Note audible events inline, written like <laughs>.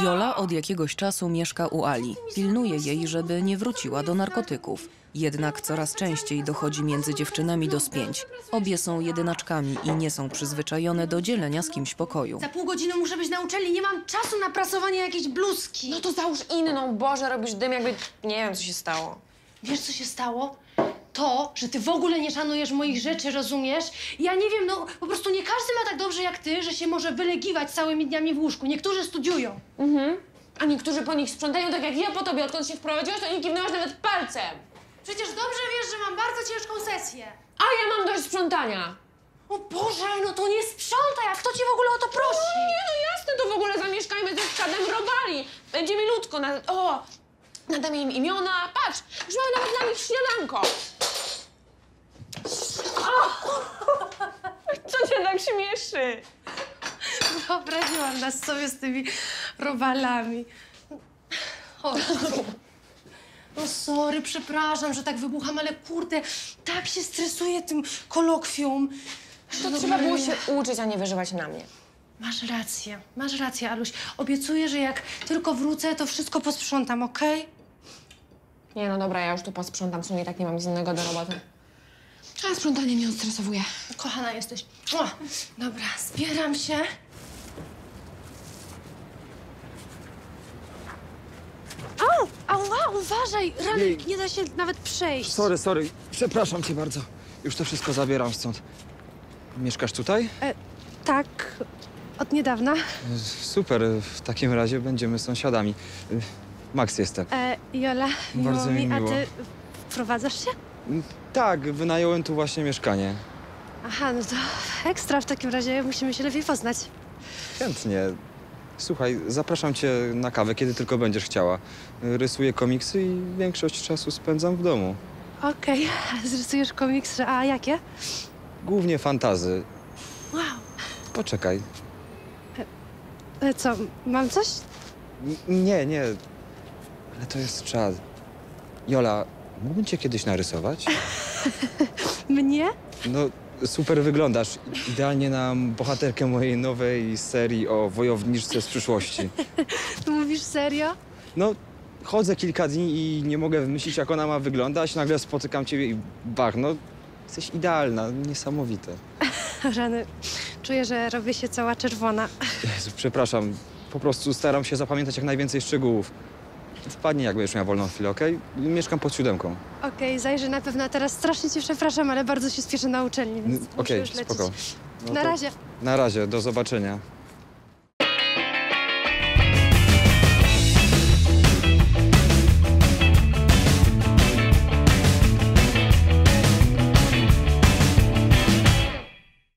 Jola od jakiegoś czasu mieszka u Ali. Pilnuje jej, żeby nie wróciła do narkotyków. Jednak coraz częściej dochodzi między dziewczynami do spięć. Obie są jedynaczkami i nie są przyzwyczajone do dzielenia z kimś pokoju. Za pół godziny muszę być na uczelni, nie mam czasu na prasowanie jakiejś bluzki. No to załóż inną, Boże, robisz dym, jakby nie wiem, co się stało. Wiesz, co się stało? To, że ty w ogóle nie szanujesz moich rzeczy, rozumiesz? Ja nie wiem, no po prostu nie każdy ma tak dobrze jak ty, że się może wylegiwać całymi dniami w łóżku. Niektórzy studiują. A niektórzy po nich sprzątają tak jak ja po tobie, odkąd się wprowadziłaś, to nie kiwnęłaś nawet palcem. Przecież dobrze wiesz, że mam bardzo ciężką sesję. A ja mam dość sprzątania. O Boże, no to nie sprzątaj, a kto cię w ogóle o to prosi? Nie, no jasne, to w ogóle zamieszkajmy ze stadem robali. Będzie milutko, na... o, nadamy im imiona. Patrz, już mamy nawet na nich śniadanko. O! Co cię śmieszy? Wyobraziłam nas sobie z tymi robalami. O. No sorry, przepraszam, że tak wybucham, ale kurde, tak się stresuję tym kolokwium. że To trzeba było się uczyć, a nie wyżywać na mnie. Masz rację, masz rację, Aluś. Obiecuję, że jak tylko wrócę, to wszystko posprzątam, okej? Nie, no dobra, ja już tu posprzątam, w sumie i tak nie mam nic innego do roboty. A sprzątanie mnie odstresowuje. Kochana jesteś. Mua. Dobra, zbieram się. Au, ała, uważaj, Ranek, Jej. nie da się nawet przejść. Sorry, sorry. Przepraszam cię bardzo. Już to wszystko zabieram stąd. Mieszkasz tutaj? Tak, od niedawna. Super, w takim razie będziemy sąsiadami. Max jestem. E, Jola, miło Bardzo mi mi, a miło. ty wprowadzasz się? Tak, wynająłem tu właśnie mieszkanie. Aha, no to ekstra, w takim razie musimy się lepiej poznać. Chętnie. Słuchaj, zapraszam cię na kawę, kiedy tylko będziesz chciała. Rysuję komiksy i większość czasu spędzam w domu. Okej, <laughs> zrysujesz komiksy, a jakie? Głównie fantazy. Wow. Poczekaj. E, co, mam coś? N- nie, nie. Ale to jest czad. Jola, mógłbym cię kiedyś narysować? <laughs> Mnie? No, super wyglądasz. Idealnie na bohaterkę mojej nowej serii o wojowniczce z przyszłości. <laughs> Mówisz serio? No, chodzę kilka dni i nie mogę wymyślić, jak ona ma wyglądać. Nagle spotykam ciebie i bach, no, jesteś idealna, niesamowite. <laughs> Rany, czuję, że robię się cała czerwona. Jezu, przepraszam, po prostu staram się zapamiętać jak najwięcej szczegółów. Wpadnij, jak będziesz miała wolną chwilę, okej? Mieszkam pod siódemką. Okej, zajrzę na pewno. a Teraz strasznie cię przepraszam, ale bardzo się spieszę na uczelni, więc N- muszę Okej, już lecieć. spoko. No Na to razie. Na razie, do zobaczenia.